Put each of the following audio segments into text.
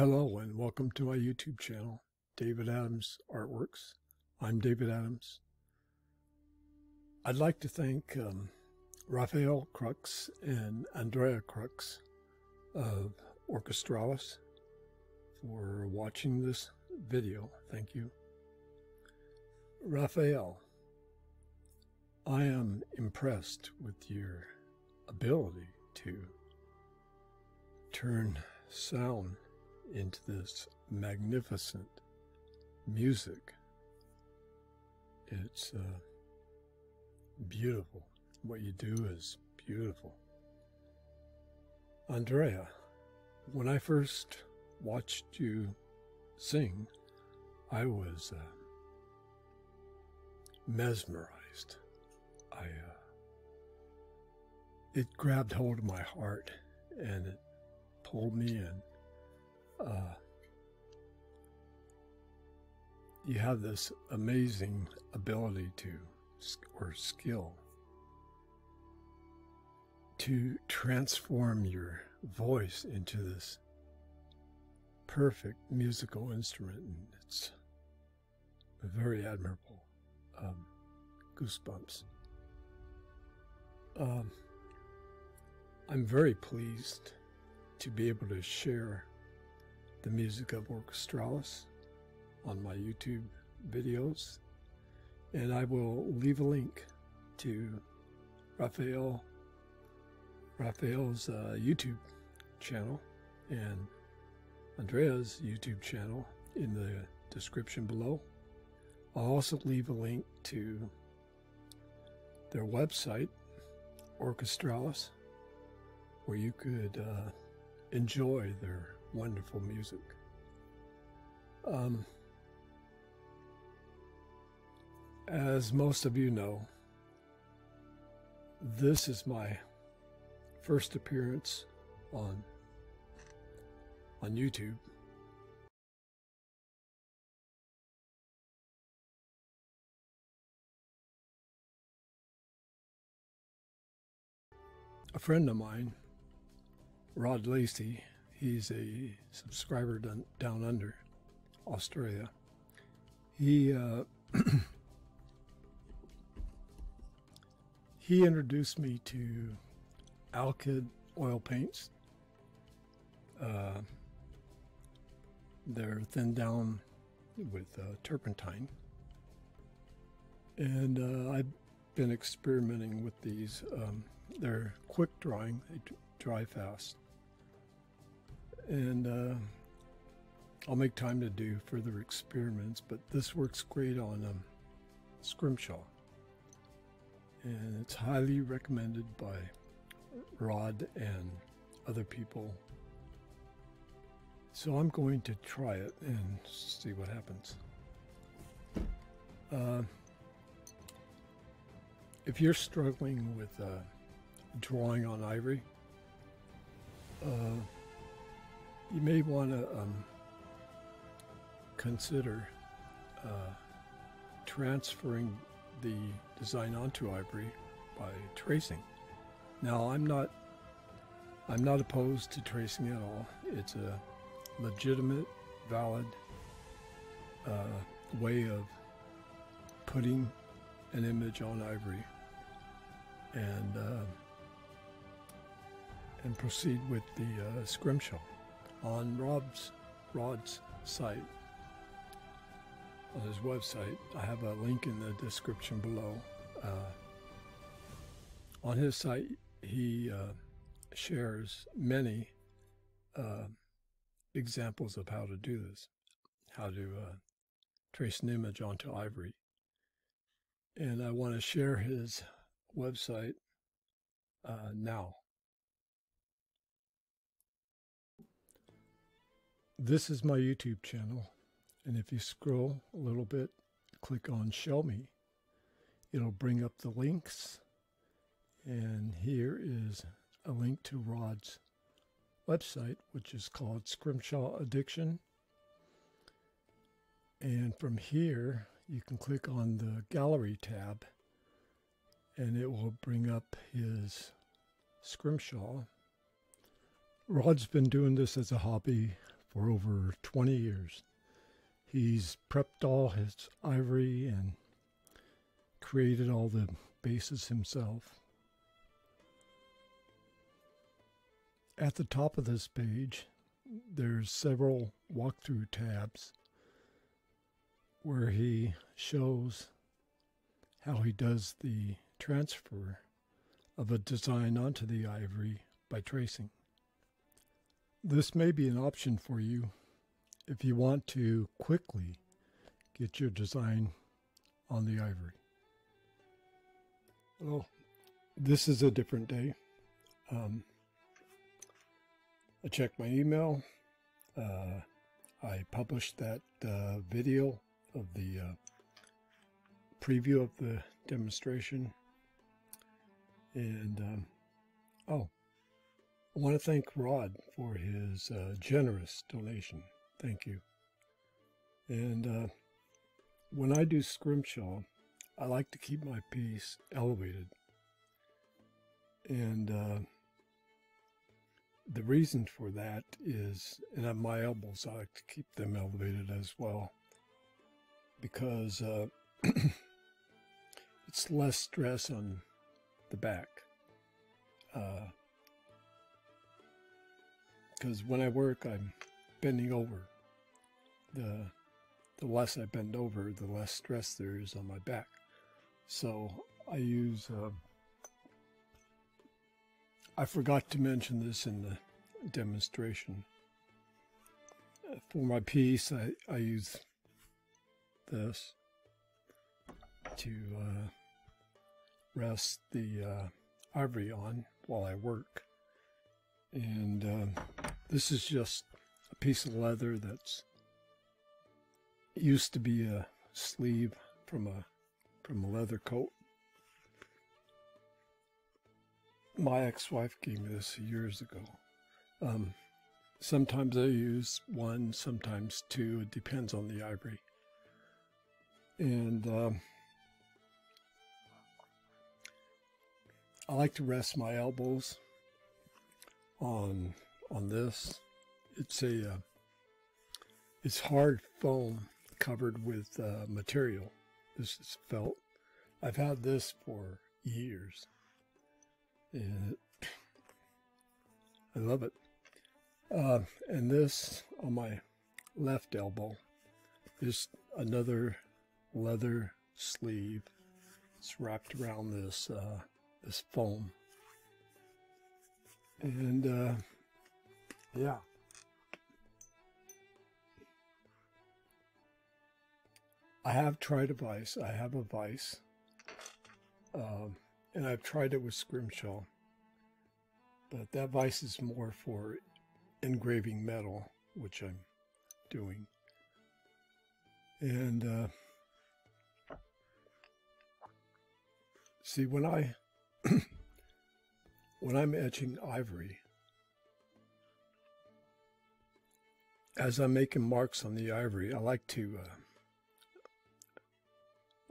Hello and welcome to my YouTube channel, David Adams Artworks. I'm David Adams. I'd like to thank um, Rafael Krux and Andrea Krux of Orchestralis for watching this video. Thank you. Rafael, I am impressed with your ability to turn sound into this magnificent music. It's uh, beautiful. What you do is beautiful. Andrea, when I first watched you sing, I was uh, mesmerized. I uh, it grabbed hold of my heart and it pulled me in uh, you have this amazing ability to, or skill, to transform your voice into this perfect musical instrument. And it's very admirable. Um, goosebumps. Um, I'm very pleased to be able to share the music of Orchestralis on my YouTube videos. And I will leave a link to Rafael Rafael's uh, YouTube channel and Andrea's YouTube channel in the description below. I'll also leave a link to their website, Orchestralis, where you could uh, enjoy their wonderful music. Um, as most of you know, this is my first appearance on on YouTube. A friend of mine, Rod Lacey, He's a subscriber down, under Australia. He uh, he introduced me to Alkyd oil paints. Uh, they're thinned down with uh, turpentine. And uh, I've been experimenting with these. Um, they're quick drying, they dry fast and uh, I'll make time to do further experiments. But this works great on um, scrimshaw. And it's highly recommended by Rod and other people. So I'm going to try it and see what happens. Uh, if you're struggling with uh, drawing on ivory, uh, you may want to um, consider uh, transferring the design onto ivory by tracing. Now, I'm not I'm not opposed to tracing at all. It's a legitimate, valid uh, way of putting an image on ivory and uh, and proceed with the uh, scrimshaw on Rob's Rod's site on his website. I have a link in the description below. Uh, on his site, he uh, shares many uh, examples of how to do this, how to uh, trace an image onto ivory. And I want to share his website uh, now. This is my YouTube channel, and if you scroll a little bit, click on Show Me. It'll bring up the links, and here is a link to Rod's website, which is called Scrimshaw Addiction. And from here, you can click on the Gallery tab, and it will bring up his Scrimshaw. Rod's been doing this as a hobby for over 20 years. He's prepped all his ivory and created all the bases himself. At the top of this page, there's several walkthrough tabs where he shows how he does the transfer of a design onto the ivory by tracing. This may be an option for you if you want to quickly get your design on the ivory. Well, this is a different day. Um, I checked my email. Uh, I published that uh, video of the uh, preview of the demonstration. And, um, oh, I want to thank Rod for his uh, generous donation. Thank you. And uh, when I do scrimshaw, I like to keep my piece elevated. And uh, the reason for that is, and at my elbows, I like to keep them elevated as well. Because uh, it's less stress on the back. Because when I work, I'm bending over. The the less I bend over, the less stress there is on my back. So I use. Uh, I forgot to mention this in the demonstration. For my piece, I, I use this to uh, rest the uh, ivory on while I work. And uh, this is just a piece of leather that's used to be a sleeve from a from a leather coat. My ex-wife gave me this years ago. Um, sometimes I use one, sometimes two. It depends on the ivory. And um, I like to rest my elbows on on this. It's a uh, it's hard foam covered with uh, material. This is felt. I've had this for years, and I love it. Uh, and this on my left elbow is another leather sleeve. It's wrapped around this uh, this foam and uh, yeah. I have tried a vise. I have a vise. Um, and I've tried it with scrimshaw. But that vise is more for engraving metal, which I'm doing. And uh, see, when I when I'm etching ivory, as I'm making marks on the ivory, I like to uh,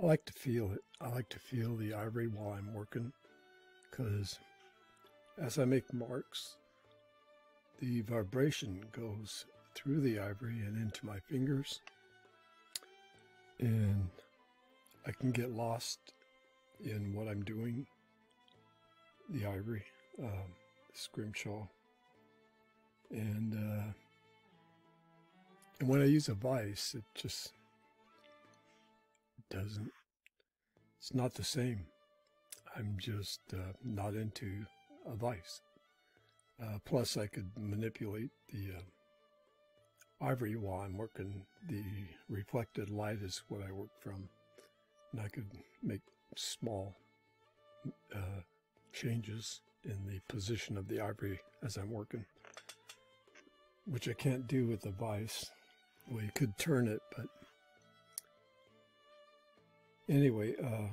I like to feel it. I like to feel the ivory while I'm working because as I make marks, the vibration goes through the ivory and into my fingers and I can get lost in what I'm doing, the ivory, um, scrimshaw, and uh, and when I use a vise, it just doesn't. It's not the same. I'm just uh, not into a vise. Uh, plus, I could manipulate the uh, ivory while I'm working. The reflected light is what I work from. And I could make small uh, changes in the position of the ivory as I'm working, which I can't do with the vise. Well, you could turn it, but anyway, uh,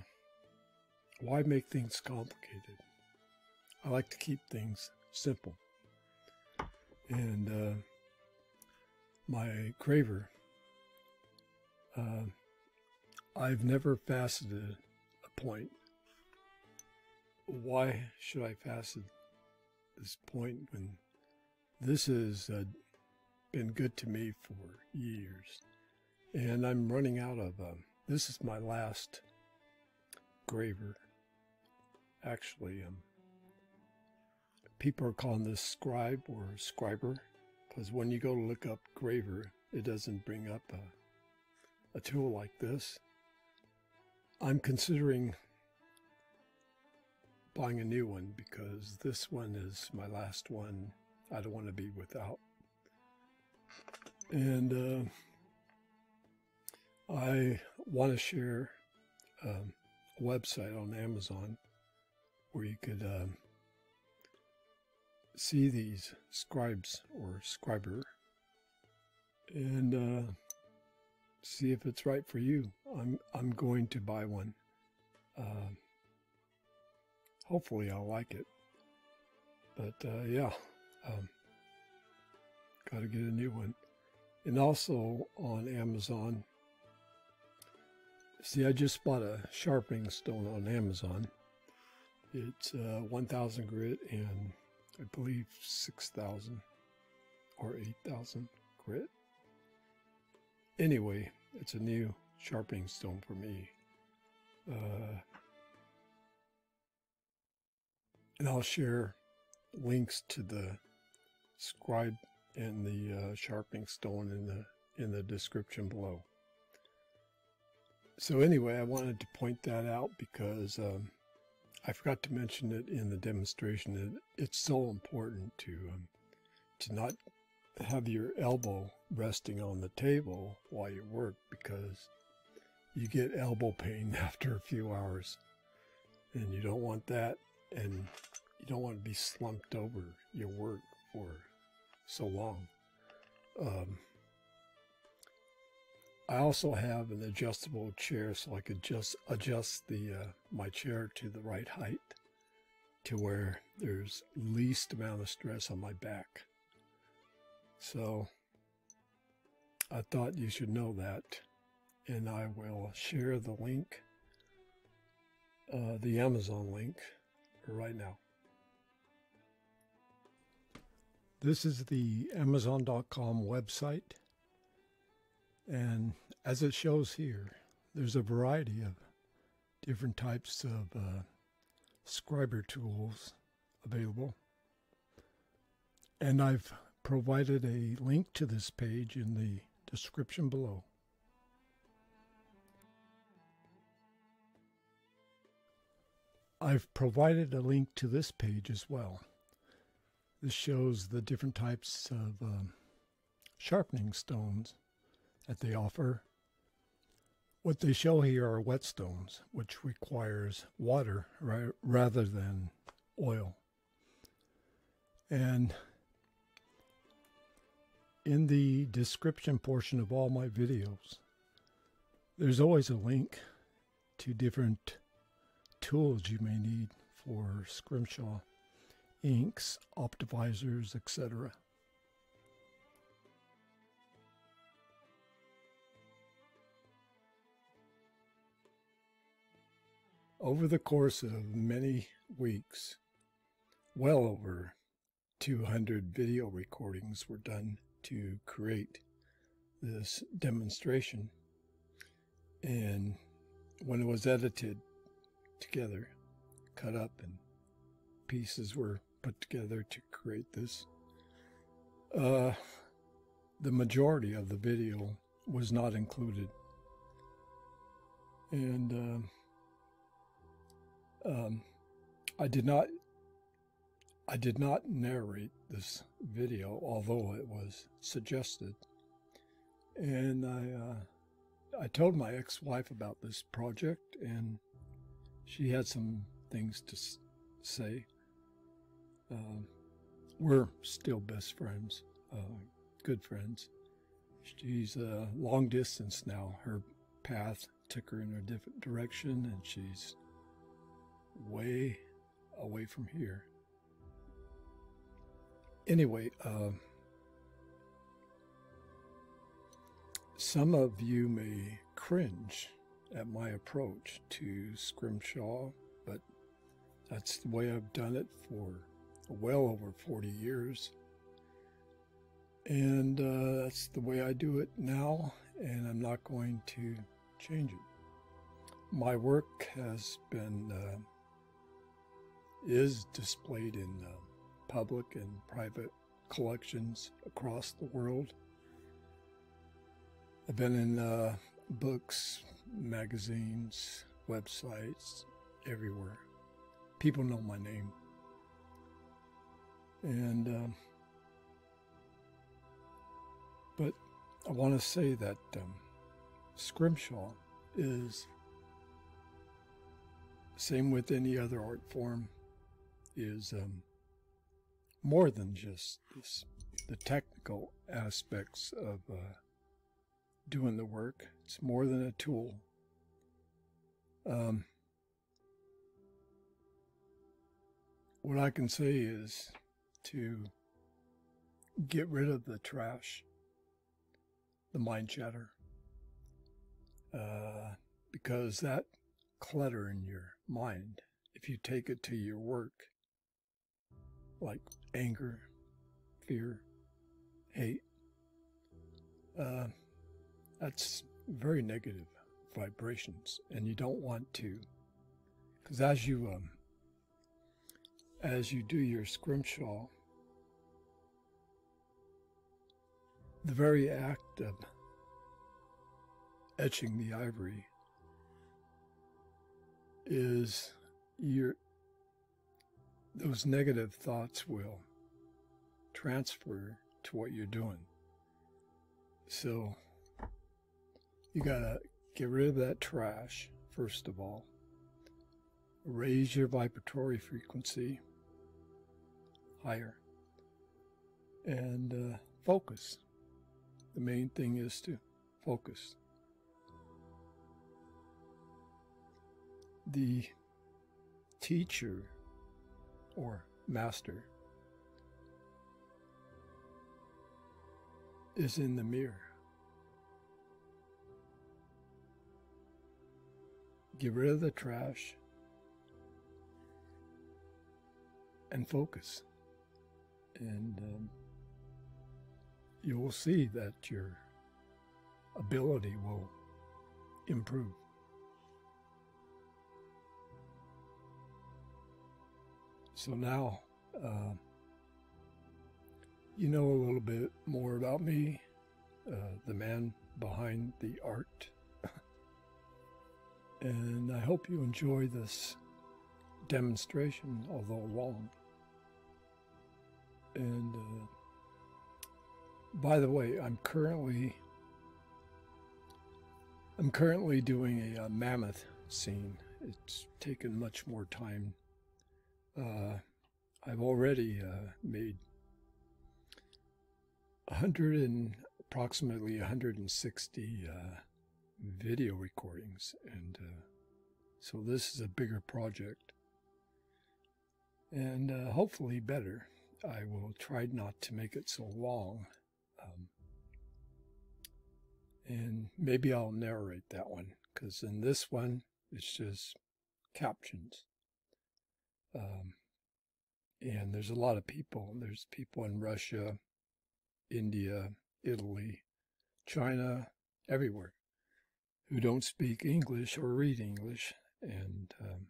why make things complicated? I like to keep things simple. And uh, my graver, uh, I've never faceted a point. Why should I facet this point when this has uh, been good to me for years? And I'm running out of, um, this is my last graver. Actually, um, people are calling this scribe or scriber because when you go to look up graver, it doesn't bring up a, a tool like this. I'm considering buying a new one because this one is my last one I don't want to be without. And uh, I want to share um, a website on Amazon where you could um, see these scribes or scriber and uh, see if it's right for you. I'm I'm going to buy one. Uh, hopefully, I'll like it. But uh, yeah, um, got to get a new one. And also on Amazon. See, I just bought a sharpening stone on Amazon. It's uh, 1000 grit and I believe 6,000 or 8,000 grit. Anyway, it's a new sharpening stone for me. Uh, and I'll share links to the scribe and the uh, sharpening stone in the in the description below. So anyway, I wanted to point that out because um, I forgot to mention it in the demonstration. it's so important to um, to not have your elbow resting on the table while you work because you get elbow pain after a few hours, and you don't want that, and you don't want to be slumped over your work for so long. Um, I also have an adjustable chair so I could just adjust the uh, my chair to the right height to where there's least amount of stress on my back. So I thought you should know that and I will share the link, uh, the Amazon link right now. This is the Amazon.com website. And as it shows here, there's a variety of different types of uh, scriber tools available. And I've provided a link to this page in the description below. I've provided a link to this page as well. This shows the different types of um, sharpening stones that they offer, What they show here are whetstones, which requires water rather than oil. And in the description portion of all my videos, there's always a link to different tools you may need for Scrimshaw, inks, optimizers, etc. Over the course of many weeks, well over 200 video recordings were done to create this demonstration. And when it was edited together, cut up, and pieces were put together to create this, uh, the majority of the video was not included. And uh, um, I did not I did not narrate this video, although it was suggested. And I, uh, I told my ex-wife about this project, and she had some things to say. Uh, we're still best friends, uh, good friends. She's uh, long distance now. Her path took her in a different direction, and she's way away from here anyway, uh, some of you may cringe at my approach to Scrimshaw, but that's the way I've done it for well over 40 years. And uh, that's the way I do it now, and I'm not going to change it. My work has been, uh, is displayed in uh, public and private collections across the world. I've been in uh, books, magazines, websites, everywhere. People know my name. And, uh, but I want to say that um, Scrimshaw is, same with any other art form, is um, more than just this, the technical aspects of uh, doing the work. It's more than a tool. Um, what I can say is to get rid of the trash, the mind chatter, uh, because that clutter in your mind, if you take it to your work, like anger, fear, hate. Uh, that's very negative vibrations, and you don't want to, because as you um, as you do your scrimshaw, the very act of etching the ivory is your those negative thoughts will transfer to what you're doing. So you got to get rid of that trash, first of all. Raise your vibratory frequency higher and uh, focus. The main thing is to focus. The teacher or master is in the mirror. Get rid of the trash and focus. And um, you will see that your ability will improve. So now, uh, you know a little bit more about me, uh, the man behind the art. and I hope you enjoy this demonstration, although long. And uh, by the way, I'm currently I'm currently doing a, a mammoth scene. It's taken much more time. Uh, I've already uh, made 100 and approximately 160 uh, video recordings, and uh, so this is a bigger project, and uh, hopefully better. I will try not to make it so long. And maybe I'll narrate that one because in this one it's just captions. Um, and there's a lot of people. There's people in Russia, India, Italy, China, everywhere who don't speak English or read English. And um,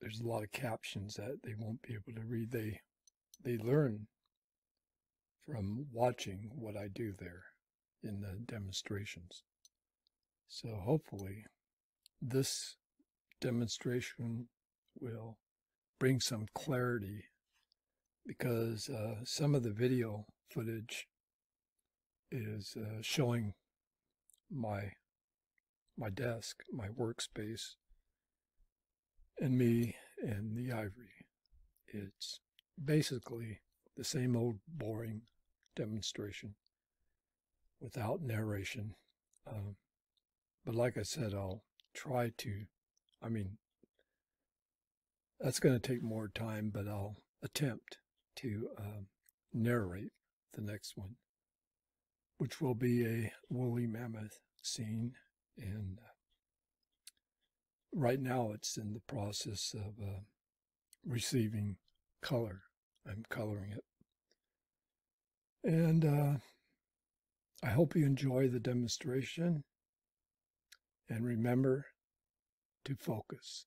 there's a lot of captions that they won't be able to read. They they learn from watching what I do there in the demonstrations. So hopefully this demonstration will bring some clarity because uh, some of the video footage is uh, showing my my desk, my workspace, and me and the ivory. It's basically the same old boring demonstration without narration. Um, but like I said, I'll try to, I mean, that's going to take more time, but I'll attempt to um, narrate the next one, which will be a woolly mammoth scene. And uh, right now it's in the process of uh, receiving color. I'm coloring it. And uh, I hope you enjoy the demonstration. And remember to focus.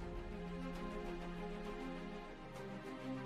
Thank you.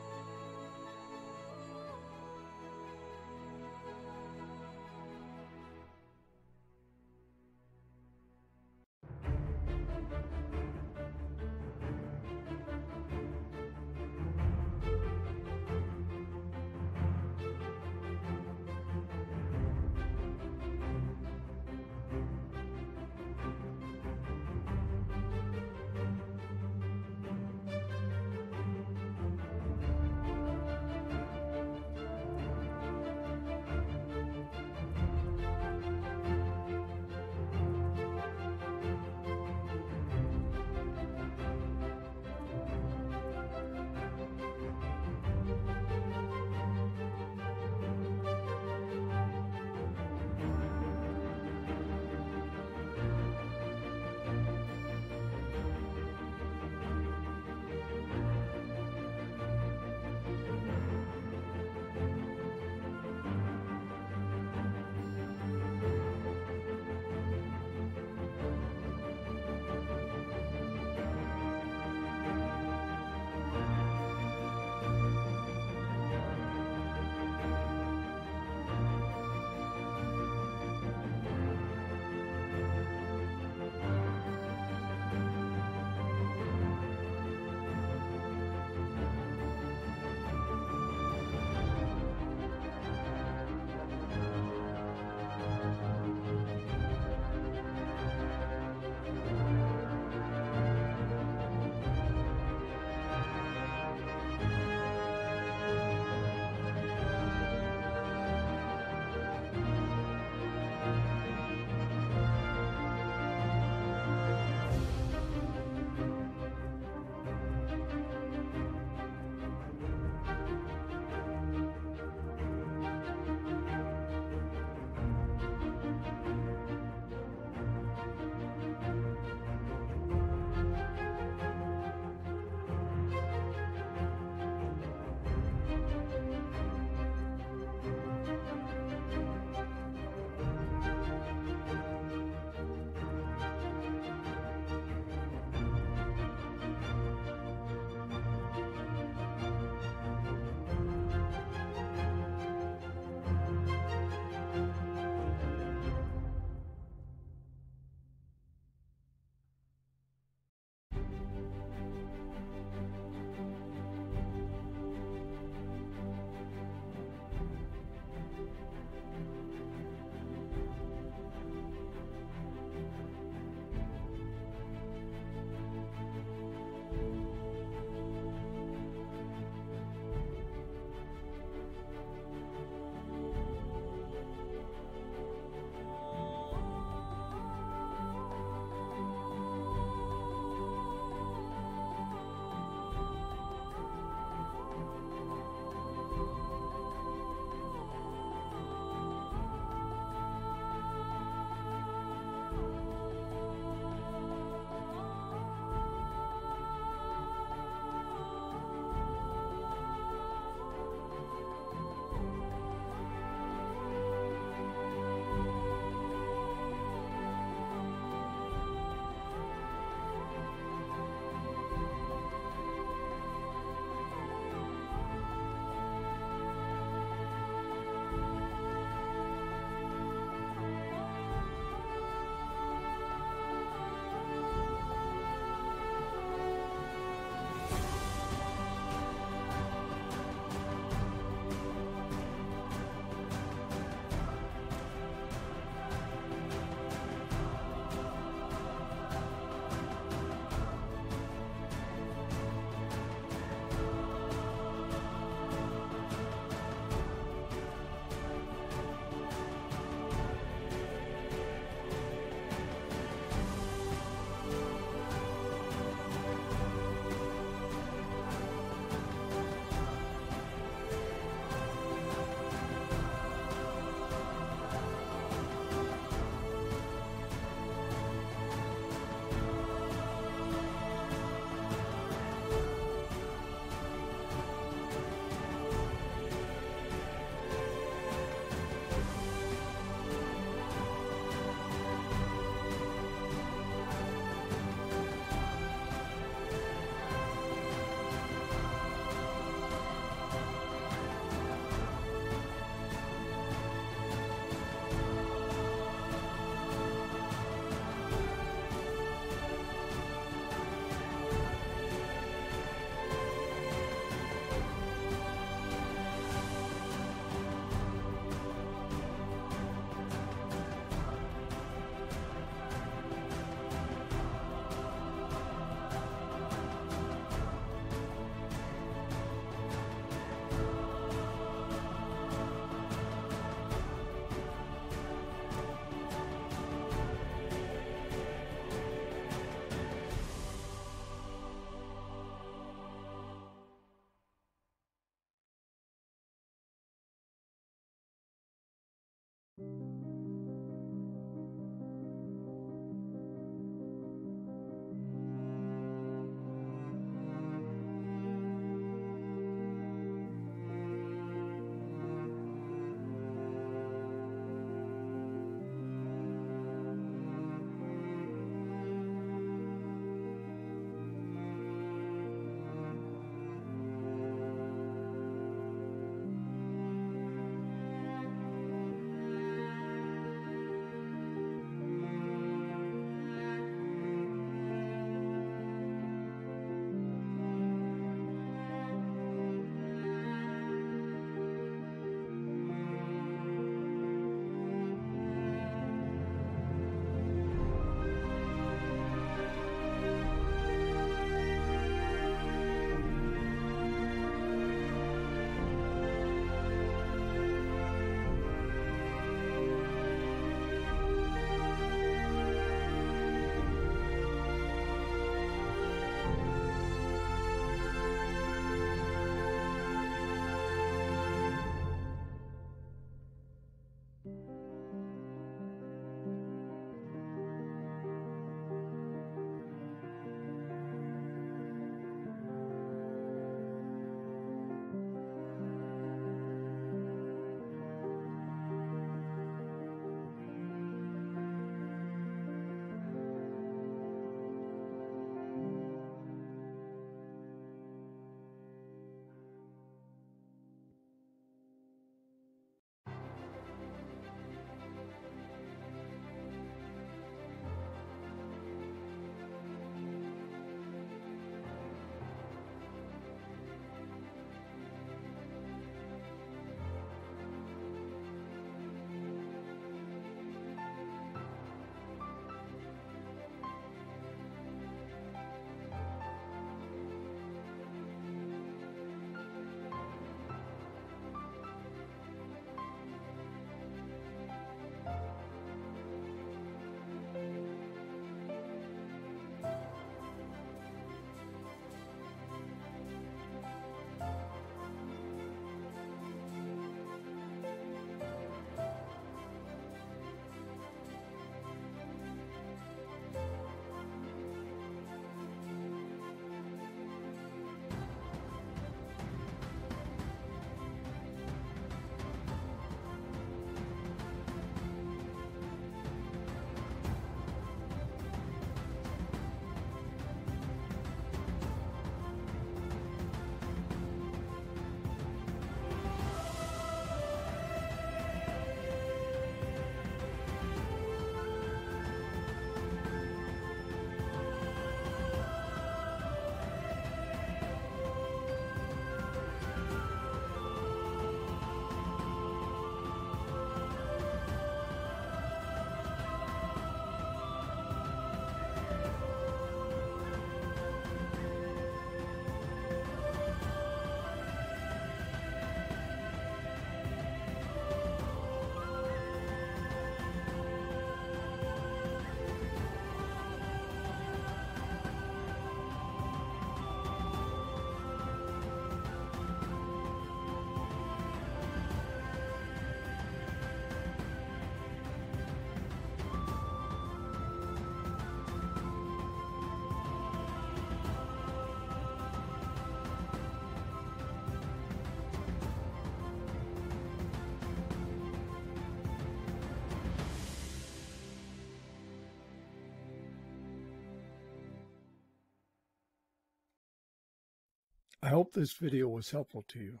I hope this video was helpful to you.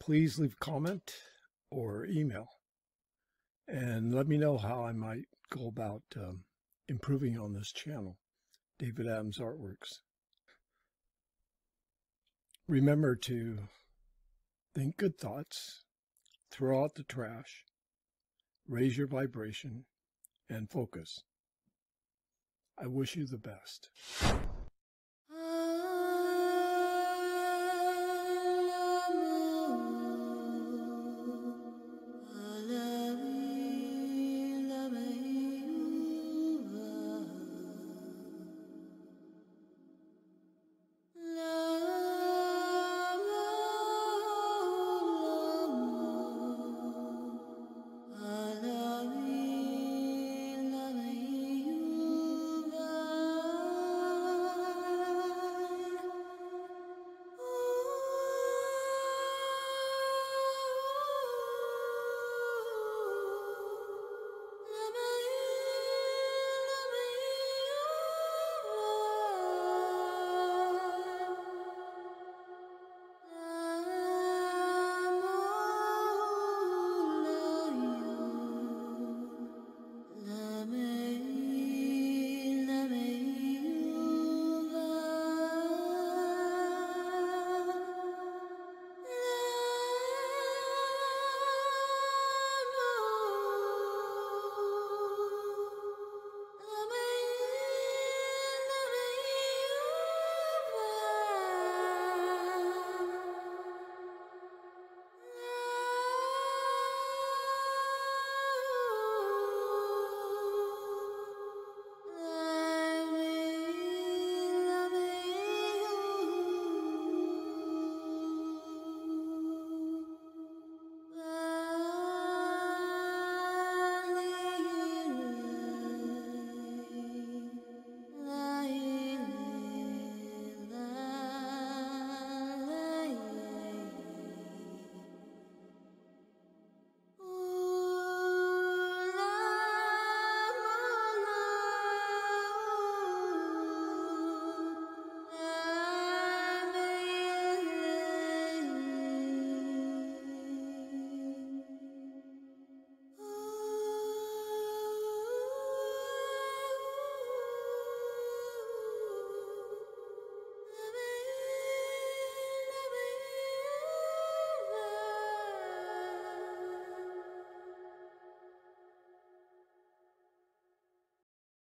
Please leave a comment or email and let me know how I might go about um, improving on this channel, David Adams Artworks. Remember to think good thoughts, throw out the trash, raise your vibration, and focus. I wish you the best.